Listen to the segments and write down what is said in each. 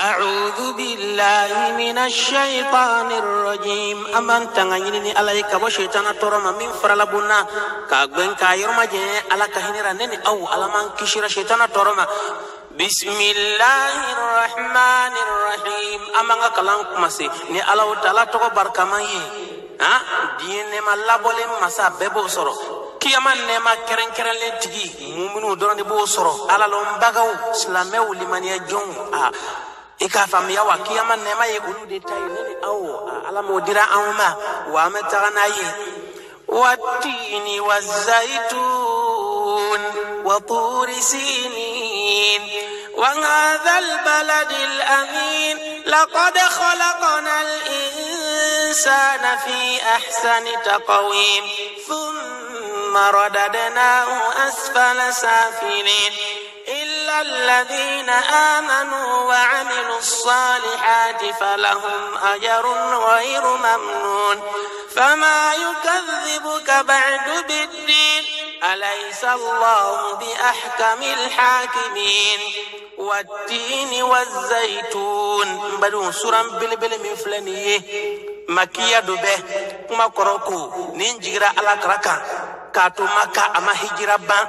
أعوذ بالله من الشيطان الرجيم أمن تغنيني عليك وشيطان ترمى من فرلبنا كاغبن كايرما جي على كهنرا نني أو على من كشير شيطان ترمى بسم الله الرحمن الرحيم أمن كلام كمسي ني الله تعالى تكو بركمان ha diɲɛ nɛɛma labɔlen masa bɛɛ b'o sɔrɔ kiyama nɛɛma kɛrɛnkɛrɛnlen tigi muminu dɔrɔn de b'o sɔrɔ alalɔnbagaw silamɛw limaniya jɔnw a wa kiyama ye olu de ta ye ne ni aw ala m'o dira anw ma wa an bɛ taga n'a ye والتين والزيتون وطور سينين وهذا البلد الأمين لقد خلقنا الإنسان في أحسن تقويم ثم رددناه أسفل سافلين الذين آمنوا وعملوا الصالحات فلهم أجر غير ممنون. فما يكذبك بعد بالدين. أليس الله بأحكم الحاكمين؟ والتين والزيتون. بدون سورة بلبل من فلانية مكية دبه كما كروكو ننجيرا على كراكا k'a to maka a ma hijira ban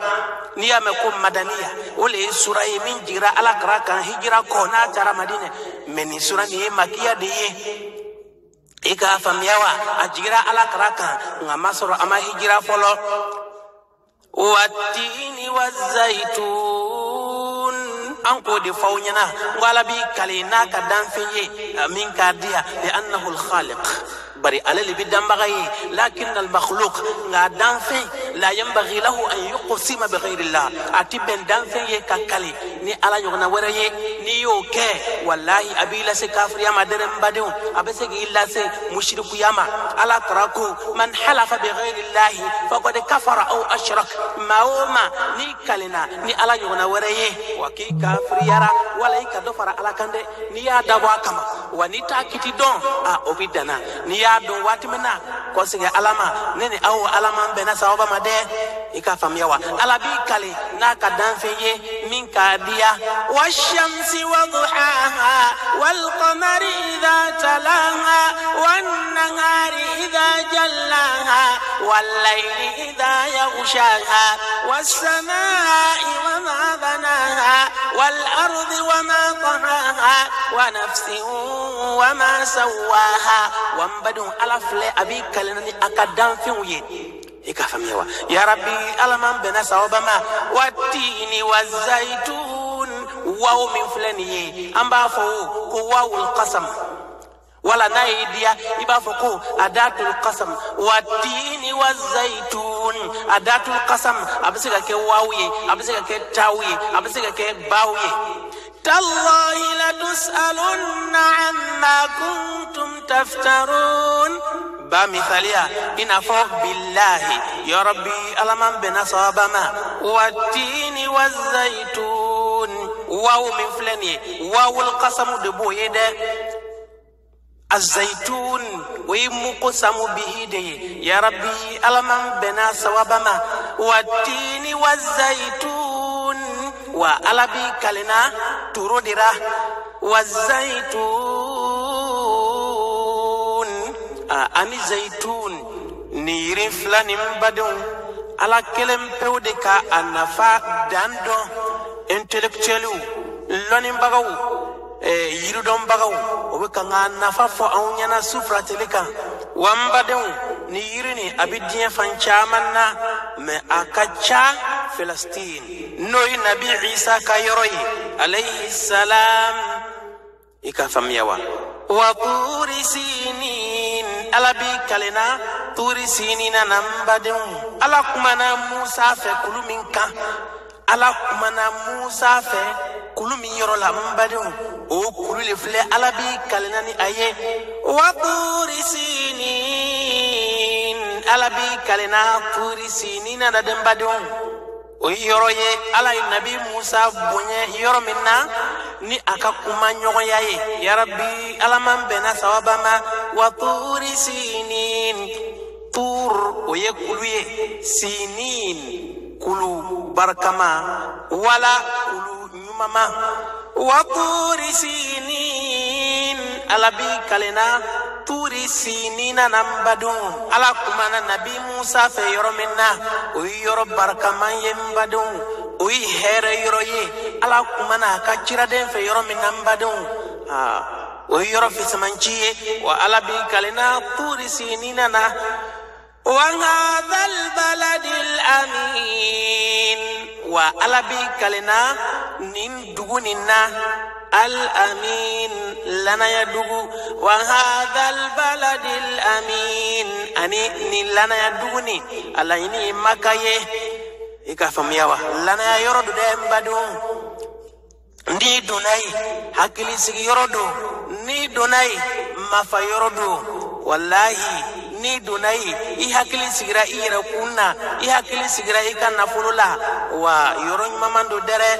n'i y'a mɛn ko madaniya o sura ye min jigira ala kara kan hijira kɔ n'a taara madinɛ mɛ nin sura nin ye makiya de ye i k'a faamuya wa a jigira ala kara kan nka ma sɔrɔ a ma hijira fɔlɔ watini wazayitun an k'o de fɔ aw ɲɛna n ko ala b'i kale n'a ka danfɛn ye min k'a diya li annahu alkhaliq bari ale le bi danbaga ye lakin almakhluk nka danfɛn la yanbaghi lahu an yuqsima bighairillah a ati ben danfɛn ye ka kali ni ala ɲɔgɔnna wɛrɛ ye n'i y'o kɛ wallahi a b'i lase kafiriya ma dɛrɛn badenw a bɛ se k'i lase mushrikuya ma ala tara ko man halafa bighairillahi faqad kafara aw ashrak. Ma o ma n'i kalina ni ala ɲɔgɔnna wɛrɛ ye. Wa k'i kafiriyara wala i ka dɔ fara ala kan dɛ n'i y'a dabɔ a kama. Wa n'i t'a kiti dɔn a o bi danna n'i y'a dɔn waati min na kɔsɛgɛ ala ma ne ni aw ala bɛnna sababa ma dɛ i k'a faamuya wa ala b'i kale n'a ka danfɛn ye min k'a diya washamsi waduhaha walqamari idha talaha wannahari idha jallaha wallayli idha yaghshaha والسماء وما بناها والأرض وما طحاها ونفس وما سواها وانبدون على فلي أبي كلنني أكدام في i k'a faamuya wa ya rabbi ala man bɛnna sababa ma watini wazaitun waw min filɛ nin ye an b'a fɔ ko wala n'a y'i diya i b'a fɔ ko adatul kasam watini wazaitun adatul kasam a bɛ se ka kɛ waw ye a bɛ se kɛ taw ye a se kɛ baw ye تالله لتسألن عما كنتم تفترون. بامثاليا إن فوق بالله. يا ربي ألمان بنا صابما والتين والزيتون. واو من فلني واو القسم دبو يده الزيتون. ويمقسم به دي يا ربي ألمان بنا صابما والتين والزيتون. Wa ala bi kalena turo zaitun. A ani zaitun ni yirin fila nin badenw ala kelen pewu de ka a nafa dan dɔn intellectualiw lɔnnibagaw yiridɔnbagaw o kan ka nafa fɔ anw ɲɛna sufurateli kan wa n badenw ni yiri ni a bɛ diɲɛ fan caman na mɛ a ka ca filastin n'o ye nabi isa ka yɔrɔ ye alayhi salam. I ka faamuya wa. Wa turi sinin. Ala b'i kalenna turi sinina na n badenw ala kumana musa fɛ kulu min kan ala kumana musa fɛ kulu min yɔrɔ la n badenw o kulu le filɛ ala b'i kalenna ni a ye wa turi sinin. Ala b'i kalenna turi sinina na den badenw o ye yɔrɔ ye ala ye nabi musa bonya yɔrɔ min na ni a ka kuma ɲɔgɔnya ye. Yarabi ala man bɛnna sababa ma. Wa turi sinin tur o ye kulu ye. Sinin kulu barikama. Wala kulu ɲumama وطور سينين على بي كلنا طور سينين نمبدون على كمان نبي موسى في يومنا ويرو بركة من يمبدون وي هير يروي على كمان كاتشرا دين في يومنا نمبدون آه ويرو في سمانشي وعلى بي كلنا طور سينين نا وهذا البلد الأمين وعلى بي كلنا نين دغننا الأمين لنا يدغو وهذا البلد الأمين أني نين لنا يدغني على إني مكاية إكافم يوا لنا يرد دم بدون ndi dunai hakili sigi yɔrɔ do ni dunai mafa yɔrɔ do wallahi ni dunai i hakili sigira i yɛrɛ kun na i hakili sigira i ka nafolo la wa yɔrɔ ɲuman do dɛrɛ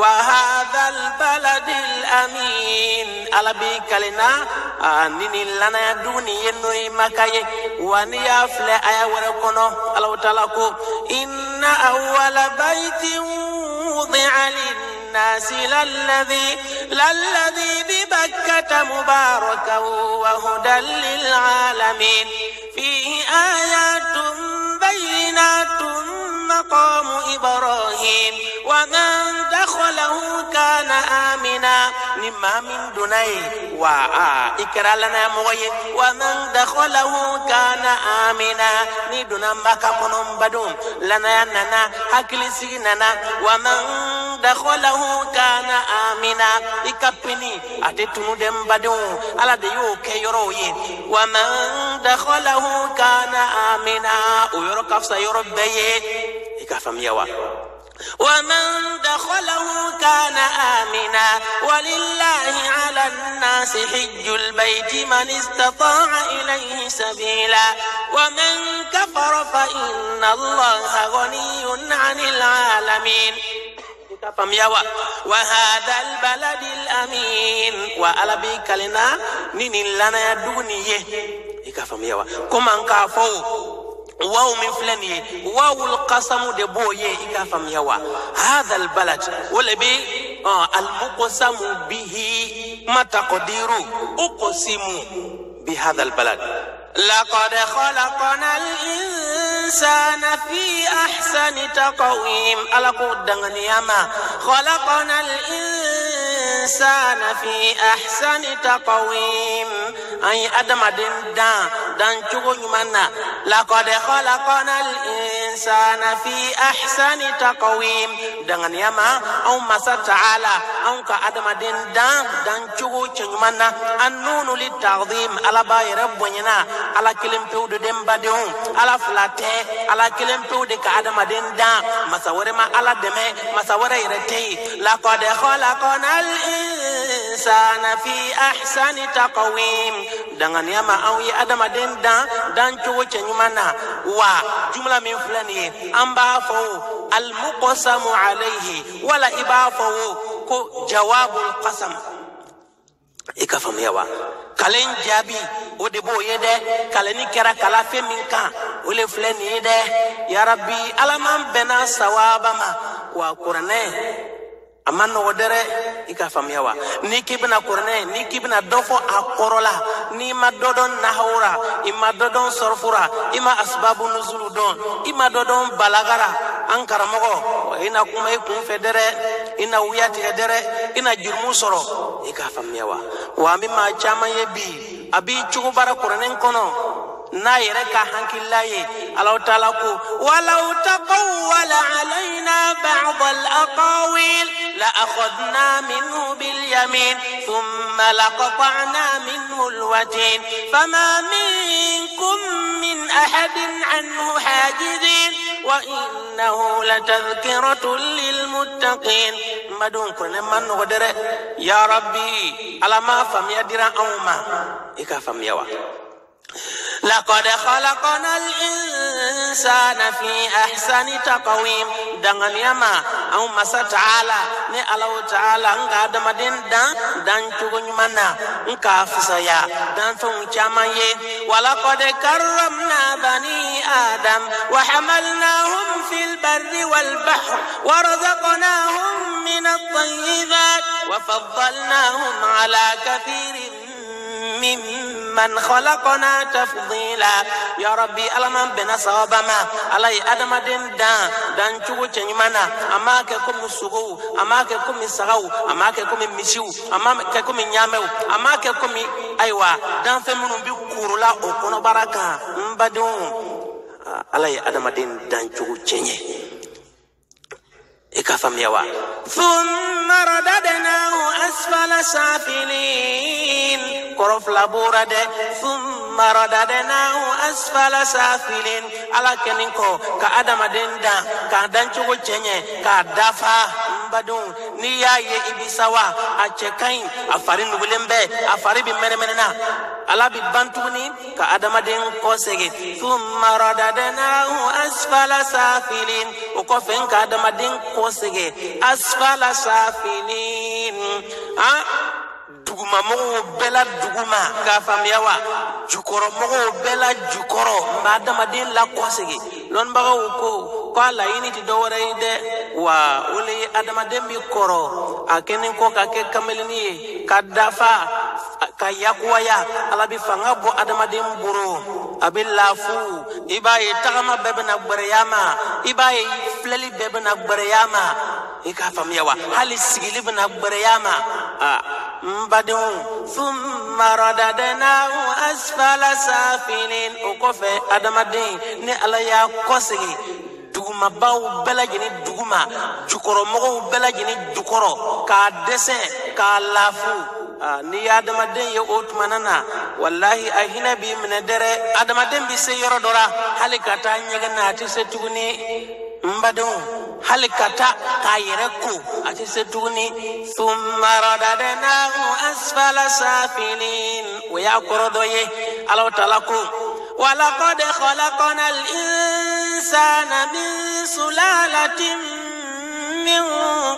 wa hadha albaladi amin ala bi kalina a ni ni lanaya dugu ni ye n'o ye maka ye wa ni y'a filɛ a y'a wɛrɛ kɔnɔ alahu taala ko inna awala baitin wudi'a lin الناس للذي للذي ببكة مباركا وهدى للعالمين فيه آيات بينات مقام إبراهيم ومن دخله كان آمنا. نما من دوني وإكرا لنا مغي ومن دخله كان آمنا. ندنا مكا منهم بدون. لنا ننا. حكلي سيننا. ومن دخله كان آمنا. إكبني. أتتنو دم بدون. على ديو كيروي. ومن دخله كان آمنا. ويرو كفصة يرو بيه. إكافم يوا. ومن دخله كان آمنا ولله على الناس حج البيت من استطاع إليه سبيلا ومن كفر فإن الله غني عن العالمين. fam yawa wa hada albaladi alamin wa ala bi kalina واو من فلاني واو القسم دي بوي إكا فم يوا هذا البلد والبي آه، المقسم به ما تقدير أقسم بهذا البلد. لقد خلقنا الإنسان في أحسن تقويم. ألا قد نياما. خلقنا الإنسان في أحسن تقويم. أي أدم دين دان dancogo ɲuman na lakad halakana linsana fi ahsani takawim danganiya ma anw masa taala anw ka adamaden dan dancogo cɛɲuman na an nunu litazim ala b'a yɛrɛ bonyana ala kelen pewu do denbadenw ala fila tɛ ala kelen pewu de ka adamaden dan masa wɛrɛ ma ala dɛmɛ masa wɛrɛ yɛrɛ tɛ yen lakad halakana insana fi ahsani taqwim. Danganiya ma anw ye adamaden dan dan cogo cɛ ɲuman na wa jumla min filɛ nin ye an b'a fɔ o almuqsamu alayhi wala i b'a fɔ o ko jawabul qasam. I ka wa kalen jaabi o de b'o ye dɛ kalenni kɛra kala fɛn min kan o le filɛ nin ye dɛ yarabi ala bɛnna sawaba ma wa kuranɛ a ma nɔgɔ dɛ dɛ i ka faamuya wa. N'i k'i bɛna kuranɛ n'i k'i bɛna dɔ fɔ a kɔrɔ la n'i ma dɔ dɔn nahawura i ma dɔ dɔn sɔrɔfura i ma asibabu nuzulu dɔn i ma dɔ dɔn balagara. An karamɔgɔ i na kuma i kun fɛ dɛrɛ i na wuya tigɛ dɛrɛ i na jurumu sɔrɔ i k'a faamuya wa. Wa an maa caman ye bi a b'i cogo bara kuranɛ kɔnɔ n'a yɛrɛ ka hakilila ye alahu taala ko walaw taqawwala alayna ba'd al-aqawil la akhadna minhu bil yamin thumma laqata'na minhu al-watin fama minkum min ahadin anhu hajizin wa innahu latadhkiratun lil muttaqin madun ko ne man no dere ya rabbi ala ma famiya dira anw ma i ka famiya wa لقد خلقنا الإنسان في أحسن تقويم. دعنا يما أو مسا تعالى ني الله تعالى نك آدم دين دان دان تغني منا نك أفسيا دان فون ولقد كرمنا بني آدم وحملناهم في البر والبحر ورزقناهم من الطيبات وفضلناهم على كثير mimman khalaqna tafdila ya rabbi ala man bɛnna sababa ma ala ye adamaden dan dan cogo cɛɲuman na a m'a kɛ komi sogow a m'a kɛ komi sagaw a m'a kɛ komi misiw a m'a kɛ komi ɲaamɛw a m'a kɛ komi ayiwa danfɛn minnu ikafamia wa. Thumma radadnahu asfala safilin. Korofla burade thumma radadnahu asfala safilin. Ala kenin ko ka adamaden dan k'a dancogo cɛɲɛ k'a dafa. Badun n'i y'a ye i bi sawa. A cɛ ka a fari nugulen bɛ a fari bi mɛnɛmɛnɛna ala bi ban ka adamaden kɔsegi thumma radadnahu asfala safilin. O kɔfɛ n ka adamaden kɔsegi asfala safilin. Han dugumamɔgɔw bɛɛ la duguma. K'a faamuya wa jukɔrɔmɔgɔw bɛɛ la jukɔrɔ n bɛ adamaden lakɔsegi lɔnnibagaw ko ko a laɲini tɛ dɔwɛrɛ ye dɛ wa o le ye adamaden bi kɔrɔ a kɛlen kɔ ka kɛ kameleni ye ka dafa ka yakuwaya ala bi fanga bɔ adamaden boro a bɛ lafu i b'a ye tagama bɛɛ bɛna gbɛrɛya ma i b'a ye filɛli bɛɛ bɛna gbɛrɛya ma i k'a faamuya wa hali sigili bɛna gbɛrɛya ma a n badenw thumma radadnahu asfala safilin. O kɔfɛ adamaden ni ala y'a kɔsegi dugumabaw bɛɛ duguma. Jukɔrɔmɔgɔw bɛɛ lajɛlen jukɔrɔ k'a dɛsɛ k'a lafu Ah, ni adamaden ye o tumana na wallahi a hinɛ b'i minɛ dɛrɛ. Adamaden bi se yɔrɔ dɔ la hali ka taa ɲɛgɛn na a tɛ se tuguni. N badenw hali ka taa k'a yɛrɛ ko a tɛ se tuguni. Thumma radadnahu asfala safilin. O y'a kɔrɔ dɔ ye. Alaw taala ko walaqad khalaqna insana min sulalatin min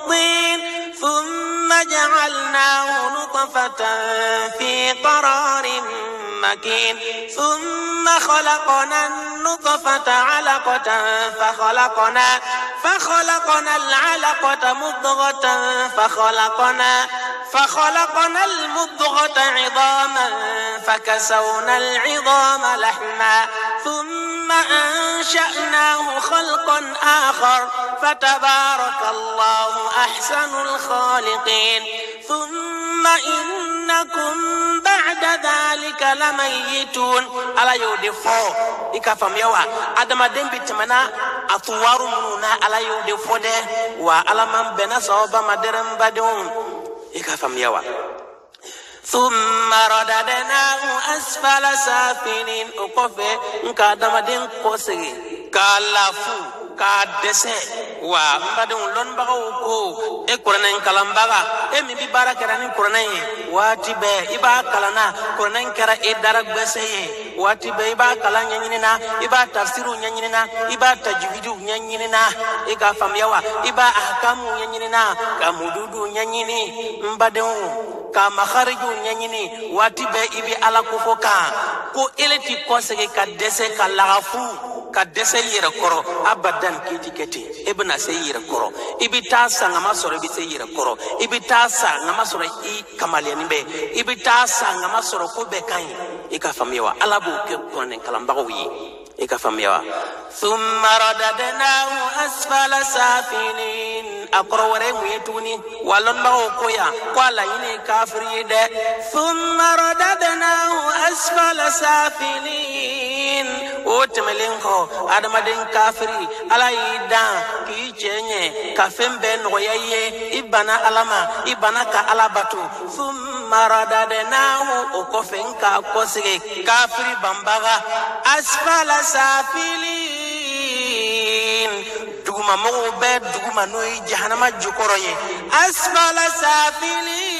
tin. ثم جعلناه نطفة في قرار مكين. ثم خلقنا النطفة علقة فخلقنا فخلقنا العلقة مضغة فخلقنا فخلقنا المضغة عظاما فكسونا العظام لحما. ثم أنشأناه خلقا آخر فتبارك الله أحسن الخالقين ثم إنكم بعد ذلك لميتون على يودفو إكافم يوا أدم دين بتمنا أطوار منونا على يودفو ده وعلى من بنا صوبا مدرم بدون إكافم يوا ثم رددناه أسفل سافلين أقفى نكادم دين قوسي كالافو k'a dɛsɛ. Wa n badenw lɔnnibagaw ko e kuranɛ in kalanbaga e min bi baara kɛra ni kuranɛ ye waati bɛɛ i b'a kalanna kuranɛ in kɛra e dara gbɛsɛ ye. Waati bɛɛ i b'a kalan ɲɛɲinina i b'a tafsiriw ɲɛɲinina i b'a tajibidiw ɲɛɲinina i k'a faamuya wa? I b'a ahakamuw ɲɛɲinina ka mududuw ɲɛɲini. N badenw ka makarijuw ɲɛɲini. Waati bɛɛ i bi ala kofɔ kan. Ko ele t'i kɔsegi ka dɛsɛ ka lagafu ka dɛsɛ i yɛrɛ kɔrɔ abadan k'i ti kɛ ten e bɛna se i yɛrɛ kɔrɔ i bɛ taa sa ŋama sɔrɔ i bɛ se i yɛrɛ kɔrɔ i bɛ taa sa ŋama sɔrɔ i kamaliyani bɛ i bɛ taa sa ŋama sɔrɔ ko bɛɛ ka ɲi i ka faamuya wa ala b'o kɛ kuranɛ kalanbagaw ye i ka faamuya wa ثم رددناه أسفل سافلين a kɔrɔ wɛrɛ ye mun ye tuguni wa lɔnbagaw ko yan ko a laɲini ye kafiri ye dɛ. thumma radadnahu asfala safilin o tɛmɛlen kɔ adamaden kafiri ala y'i dan k'i cɛ ɲɛ ka fɛn bɛɛ nɔgɔya i ye i banna ala ma i banna ka ala bato thumma radadnahu o kɔfɛ n kɔsegin kafiri banbaga asfala safilin duguma mɔgɔw bɛɛ duguma n'o ye jahanama jukɔrɔ ye. Asfala safilin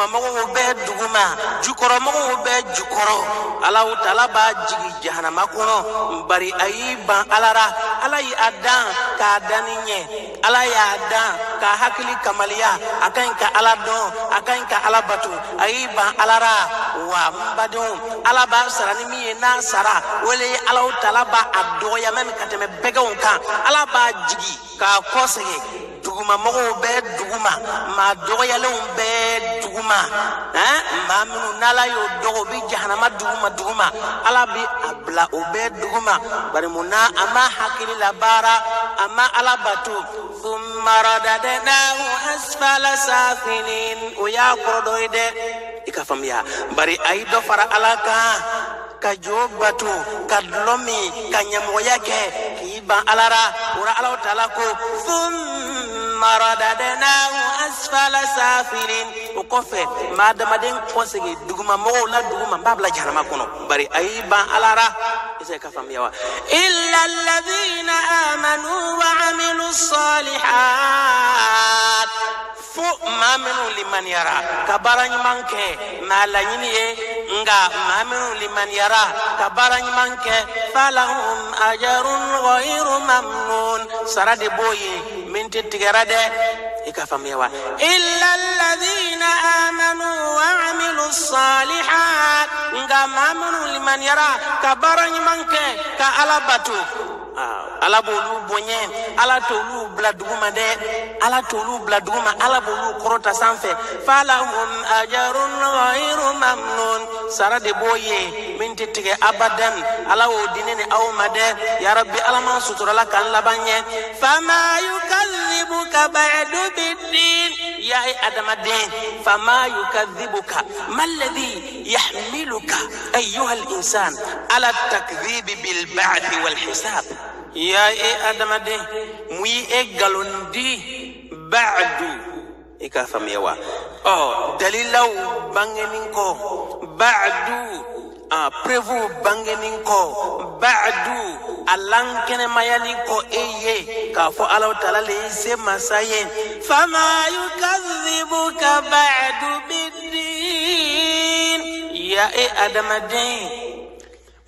dugumamɔgɔw bɛ duguma jukɔrɔmɔgɔw bɛ jukɔrɔ. Alahu taala b'a jigi jahanama kɔnɔ. Bari a y'i ban ala ra. Ala y'a dan k'a danni ɲɛ. Ala y'a dan k'a hakili kamaliya. A ka ɲi ka ala dɔn. A ka ɲi ka ala bato. A y'i ban ala ra. Wa n badenw ala b'a sara ni min ye n'a sara. Wele ye alahu taala b'a a dɔgɔya mɛmi ka tɛmɛ bɛgɛw kan. Ala b'a jigi k'a kɔsegin dugumamɔgɔw bɛɛ duguma. Maa dɔgɔyalenw bɛɛ duguma. Maa minnu n'ala y'o dɔgɔ o bi jahanama duguma duguma. Ala bi a bila o bɛɛ duguma. Bari mun na a ma hakili labaara a ma ala bato. Thumma radadnahu asfala safinin o y'a kɔrɔ dɔ ye dɛ i ka faamuya. Bari a y'i dɔ fara ala kan. Ka jo bato ka dulɔ min ka ɲɛmɔgɔya kɛ ban alara ora alaw tala ko thumma radadnahu asfala safilin o kɔfɛ ma adamaden kɔsegi dugumamɔgɔw la duguma n b'a bila jahanama kɔnɔ bari a y'i ban alara isa ka faamuya wa illa alladhina amanu wa amilu salihat. Fo maa minnu limaniyara ka baara ɲuman kɛ n'a laɲini ye nga maa minnu limaniyara ka baara ɲuman kɛ falahum ajarun ghayru mamnun sara de b'o ye min tɛ tigɛra dɛ i ka faamuya wa illa alladhina amanu wa amilu salihat nga maa minnu limaniyara ka baara ɲuman kɛ ka ala bato ala b'olu boɲɛ ala t'olu bila duguma dɛ ala t'olu bila duguma ala b'olu kɔrɔta sanfɛ. Falahum ajarun ghayru mamnun. Sara de b'o ye min tɛ tigɛ abadan. Ala y'o di ne ni aw ma dɛ. Yarabi ala ma suturala k'an laban ɲɛ. Fama yukadhibuka ba'du biddin. Ya adamaden fama yukadhibuka ma alladhi yahmiluka أيها الإنسان على التكذيب بالبعث والحساب. يا إيه أدم دي؟ مي إيه دي؟ بعد إيه أو دليل بانجنينكو. بعد آه بريفو بانجنينكو. بعد ألان كن مايانينكو إيي إيه. كافو ألو ما سيما فما يكذبك بعد بالدين. Ya e adamaden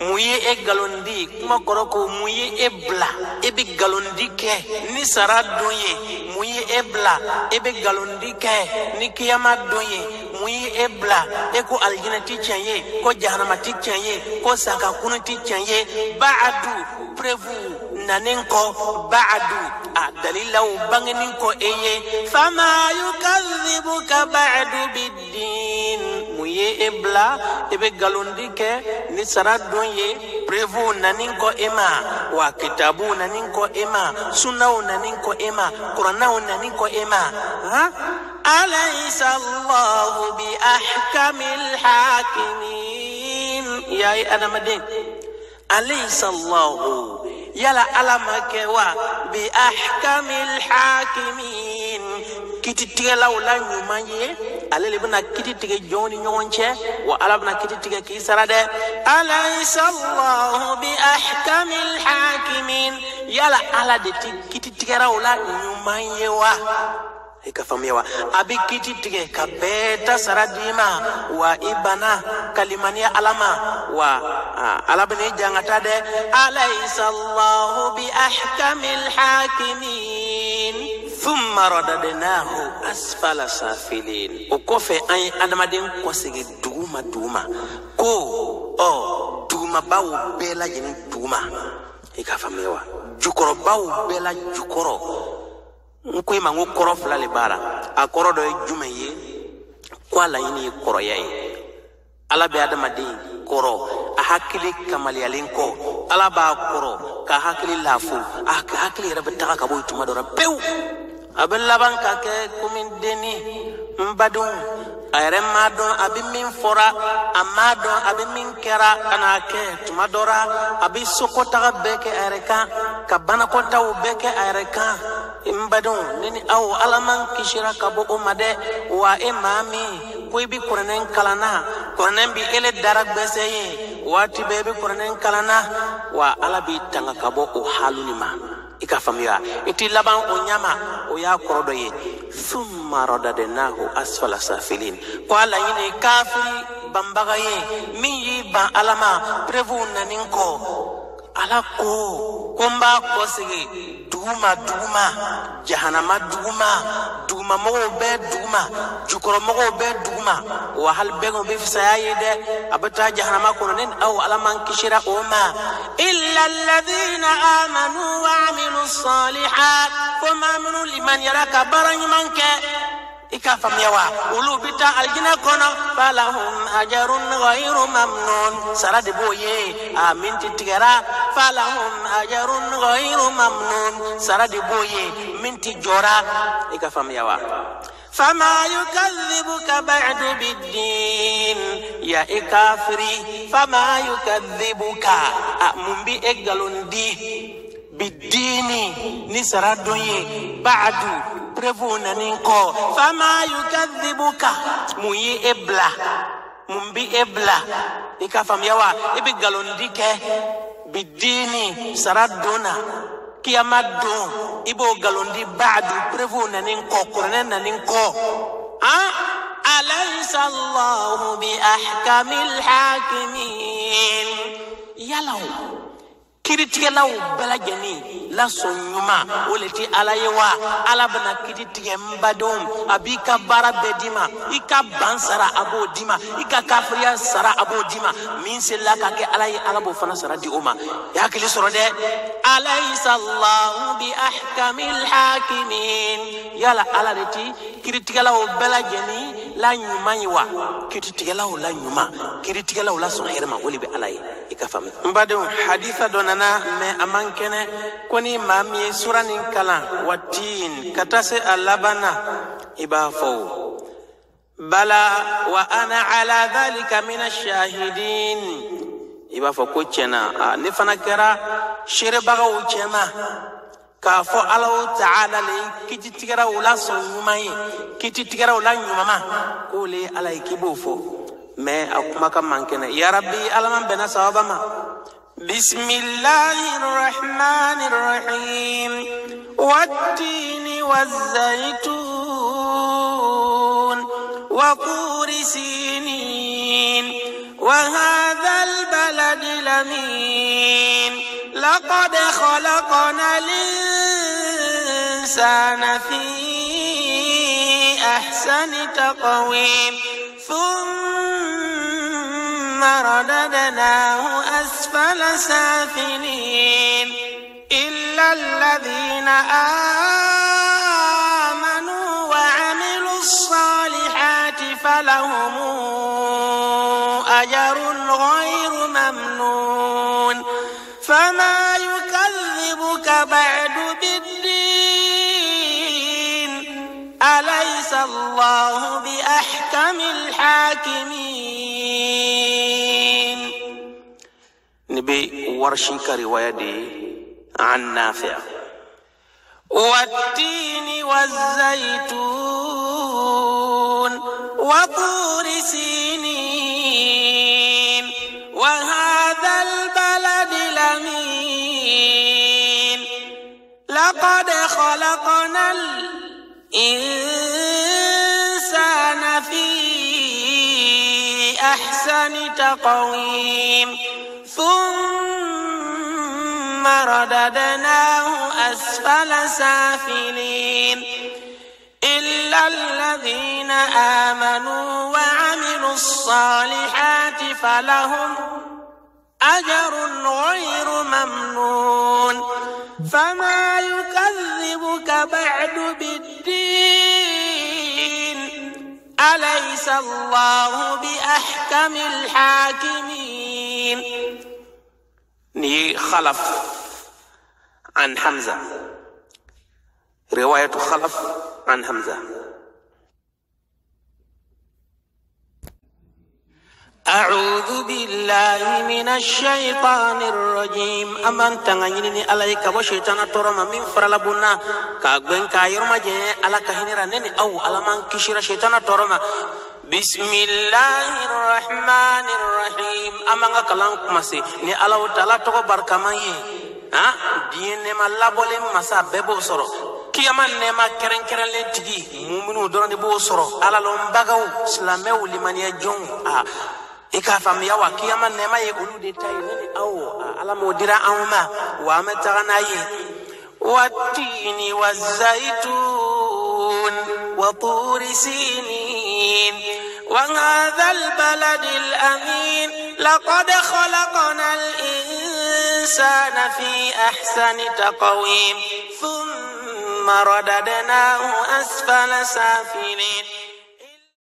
mun ye e galondi kuma kɔrɔ ko mun ye e bila e bɛ galondi kɛ ni sara don ye mun ye e bila e bɛ galondi kɛ ni kiyama don ye mun ye e bila e ko alijinɛ ti tiɲɛ ye ko jahanama ti tiɲɛ ye ko sakakunu ti tiɲɛ ye baadu prevu nanen kɔ baadu a dalilaw bangenin kɔ e ye fama yukadhibuka baadu biddin mun ye e bila e bɛ galondi kɛ ni sara don ye prevu nanin kɔ e ma wa kitabu nanin kɔ e ma sunnaw nanin kɔ e ma kurannaw nanin kɔ e ma ha أليس الله بأحكم الحاكمين يا أنا مدين أليس الله يلا ألا ما كوا بأحكم الحاكمين kiti tigɛ law la ɲuman ye ale le bena kiti tigɛ jɔn ni ɲɔgɔn cɛ wa ala bena kiti tigɛ k'i sara dɛ alaysa allahu biahkami lhakimin yala ala de ti kiti tigɛraw la ɲuman ye wa. I ka faamuya wa. A be kiti tigɛ ka bɛɛ ta sara d'i ma wa i banna kalimaniya ala ma wa ala bɛ n'i jangata dɛ alaysa allahu biahkami lhakimin thumma radadnahu asfala safilin. O kɔfɛ an ye adamaden kɔsegi duguma duguma. Ko ɔ dugumabaw bɛɛ lajɛlen duguma i ka faamuya wa jukɔrɔbaw bɛɛ la jukɔrɔ n ko i ma n ko kɔrɔ fila le b'a la a kɔrɔ dɔ ye jumɛn ye. Ko a laɲini ye kɔrɔya ye. Ala bɛ adamaden kɔrɔ a hakili kamaliyalen kɔ ala b'a kɔrɔ ka hakili lafo a hakili yɛrɛ bɛ taga ka bɔ yen tuma dɔ la pewu a bɛ laban ka kɛ komi denni n badenw a yɛrɛ m'a dɔn a bɛ min fɔra a m'a dɔn a bɛ min kɛra ka n'a kɛ tuma dɔ la a bɛ sokɔtaga bɛɛ kɛ a yɛrɛ kan ka. Banakɔtaw bɛɛ kɛ a yɛrɛ kan n badenw ne ni aw ala man kisira ka bɔ o ma dɛ wa e maa min ko i bɛ kuranɛ kalan na kuranɛ bi ele dara gbɛsɛ ye waati bɛɛ i bɛ kuranɛ kalan na wa ala b'i tanga ka bɔ o halu ma i ka faamuya laban o ɲama o y'a kɔrɔ dɔ ye. Thumma radadnahu asfala safilin. Ko a laɲini kafiri banbaga ye min y'i ban ala ma prevuw nanin kɔ ala ko ko n b'a kɔsegi duguma duguma jahanama duguma dugumamɔgɔw bɛɛ duguma jukɔrɔmɔgɔw bɛɛ duguma wa hali bɛɛ kɔni bɛ fisaya ye dɛ a bɛ taa jahanama kɔnɔ ne ni aw ala man kisira o ma illa alladhina amanu wa amilu salihat ko maa minnu limaniyara ka baara ɲuman kɛ i k'a faamuya wa olu bɛ taa alijinɛ kɔnɔ falahum ajarun ghayru mamnun sara de b'o ye a min ti tigɛra falahum ajarun ghayru mamnun sara de b'o ye min ti jɔra i ka faamuya wa فما يكذبك بعد بالدين يا إكافري فما يكذبك من بإقلون دي بالدين نسرى الدنيا بعد prevu nanin kɔ fama yukadhibuka mun ye e bila mun bi e bila i ka faamuya wa i bi galondi kɛ bidini. Sara donna kiyama don i b'o galondi badu. Prevu nanin kɔ kuranɛ nanin kɔ han alaysa allahu bi ahkamil hakimin. Yala kiritigɛlaw bɛɛ lajɛlen lasɔn ɲuman o le ti ala ye wa. Ala bɛna kiri tigɛ n badenw a b'i ka baara bɛɛ d'i ma. I ka ban sara a b'o d'i ma. I ka kafiriya sara a b'o d'i ma. Min selila ka kɛ ala ye ala b'o fana sara di o ma. I hakili sɔrɔ dɛ. Alayisa allahu bi ahkamil hakimin yala ala de ti kiritigɛlaw bɛɛ lajɛlen la ɲuman ye wa? Kiritigɛlaw la ɲuman kiritigɛlaw la sɔn hɛrɛ o le be ala ye. I ka faamu n badenw hadisa dɔ nana mɛ a man kɛnɛ ko ni maa min ye sura nin kalan wa ka taa se a laban na i b'a fɔ o bala wa ana ala dhalika min ashahidin i b'a fɔ ko tiɲɛna ne fana kɛra seerebagaw cɛma ye kiti tigɛra o la ɲumama k'o le ye ala ye k'i b'o fɔ mɛ a kuma ka man kɛnɛ yarabi ala man bɛnna sababa ma بسم الله الرحمن الرحيم والتين والزيتون وطور سينين وهذا البلد الأمين لقد خلقنا الإنسان في أحسن تقويم. ثم رددناه أسفل سافلين. إلا الذين آمنوا وعملوا الصالحات فلهم أجر غير ممنون. بعد بالدين. أليس الله بأحكم الحاكمين؟ نبي ورشيك رواية دي عن نافع. والتين والزيتون وطور سينين لقد خلقنا الإنسان في أحسن تقويم. ثم رددناه أسفل سافلين. إلا الذين آمنوا وعملوا الصالحات فلهم أجر غير ممنون. فما يكذبك بعد بالدين. أليس الله بأحكم الحاكمين؟ ني خلف عن حمزة رواية خلف عن حمزة أعوذ بالله من الشيطان الرجيم أمن تغنيني عليك وشيطان ترم من فرلبنا كأغن كايرما جي على كهنرا نني أو على من كشير شيطان ترم بسم الله الرحمن الرحيم أمن كلام كمسي ني الله تعالى تكو بركما ها دين ما لابولين مسا بيبو سورو kiyama nɛɛma kɛrɛnkɛrɛnlen tigi muminu dɔrɔn de b'o sɔrɔ alalɔnbagaw silamɛw limaniya jɔnw a i k'a faamuya wa kiyama nɛɛma ye olu de ta ye ne ni aw ala m'o dira anw ma wa an bɛ taga n'a ye والتين والزيتون وطور سينين وهذا البلد الأمين لقد خلقنا الإنسان في أحسن تقويم ثم رددناه أسفل سافلين